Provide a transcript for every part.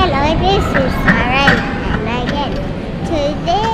Hello, this is Sara and Megan. Today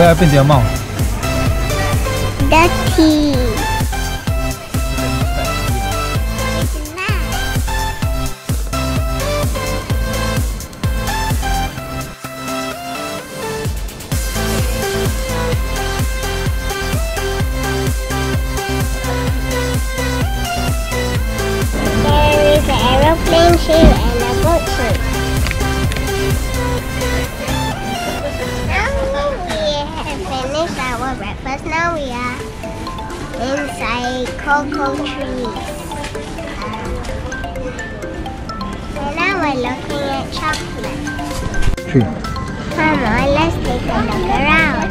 Where. now we're looking at chocolate. Tree. Come on, let's take a look around.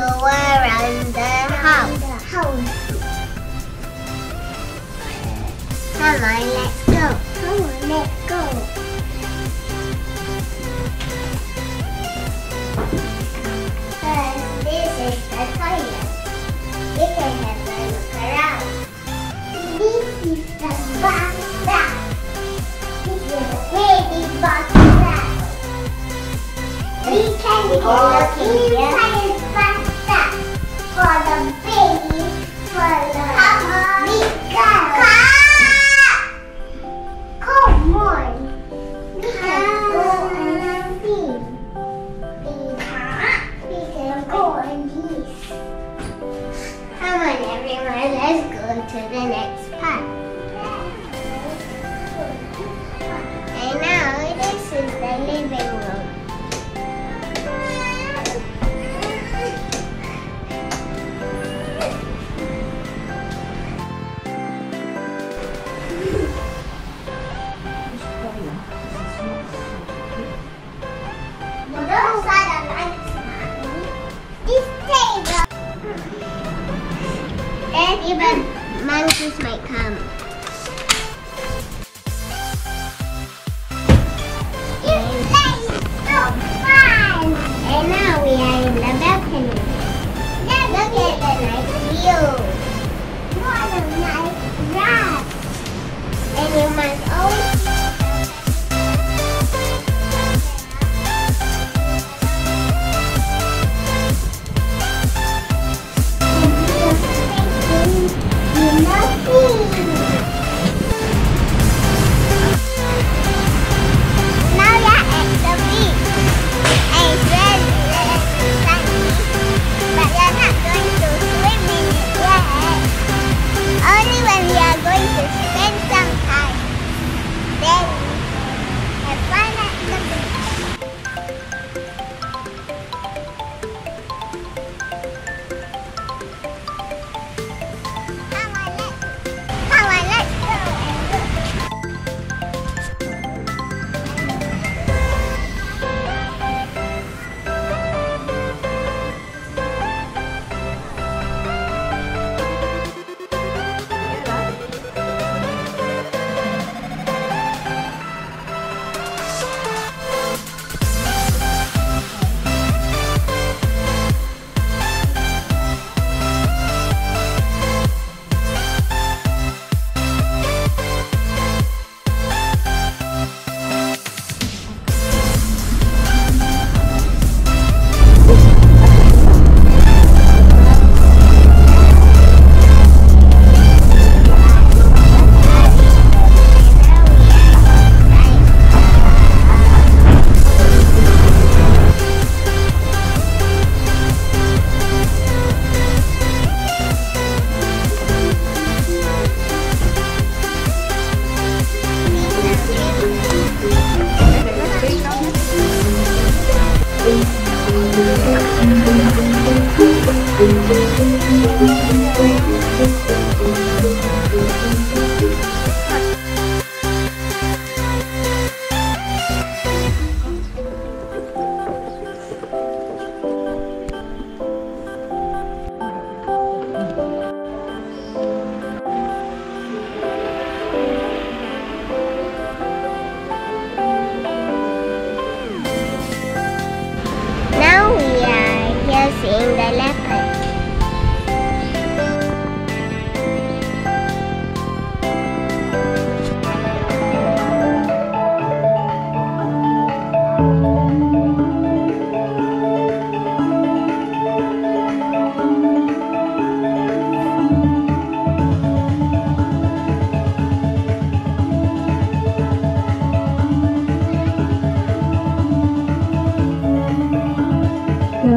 Around the house. Come on, let's go. Come on, let's go. This is the. We can have a look around. This is the. This is. We can nice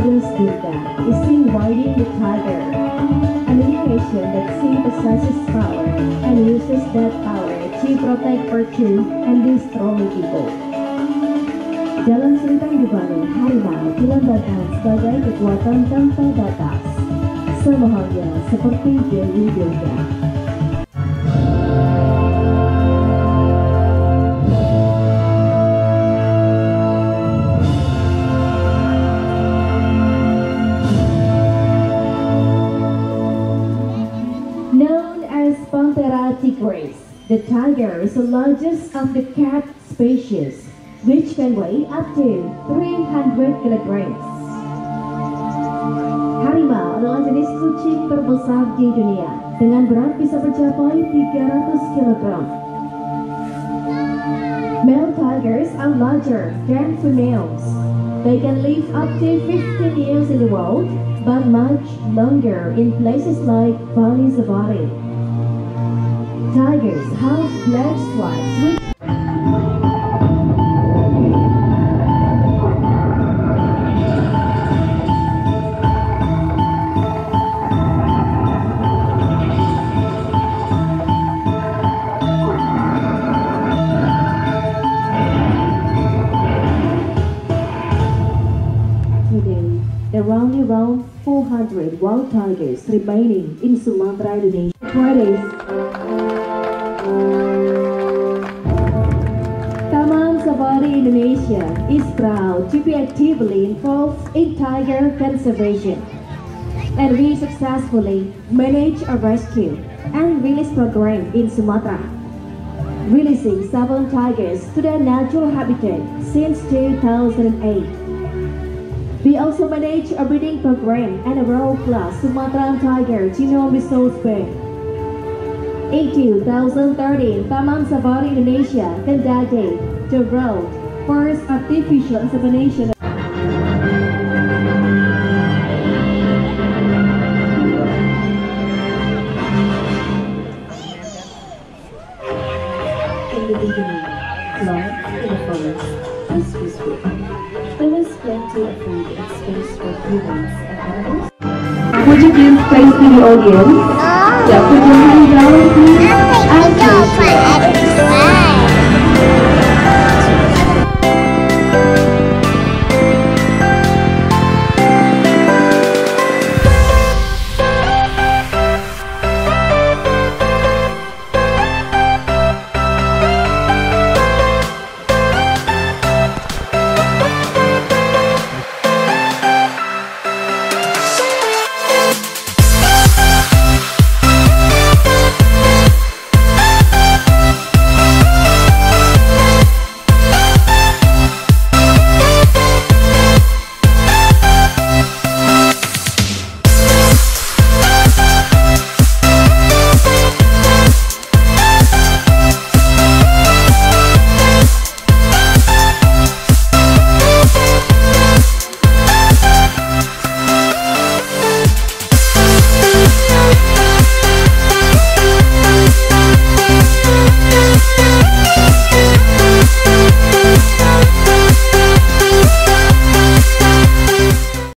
Goddess Durga is seen riding the tiger, an indication that she possesses power and uses that power to protect virtue and destroy evil. Jalan Sintang dibangun harimau dilambangkan sebagai kekuatan tanpa batas. Sama seperti Dewi Durga. The tiger is the largest of the cat species, which can weigh up to 300 kilograms. Harimau adalah jenis kucing terbesar di dunia dengan berat bisa mencapai 300 kg. Male tigers are larger than females. They can live up to 15 years in the wild, but much longer in places like Bali Safari. Tigers have black stripes only around 400 wild tigers remaining in Sumatra, Indonesia. Fridays. Taman Safari Indonesia is proud to be actively involved in tiger conservation. And we successfully manage a rescue and release program in Sumatra, releasing seven tigers to their natural habitat since 2008. We also manage a breeding program and a world-class Sumatran tiger genome resource bank. In 2013, Taman Safari Indonesia conducted the world's first artificial insemination In the beginning, God in the forest was peaceful. There was plenty of food and space for humans and animals. Would you please face to the audience? Ah. จะคุณยังไงเรา